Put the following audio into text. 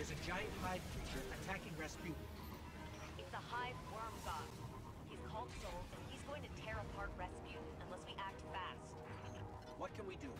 There's a giant hive creature attacking Rasputin. It's a hive worm god. He's called Xol, and he's going to tear apart Rasputin unless we act fast. What can we do?